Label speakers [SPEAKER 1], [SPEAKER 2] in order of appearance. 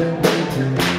[SPEAKER 1] to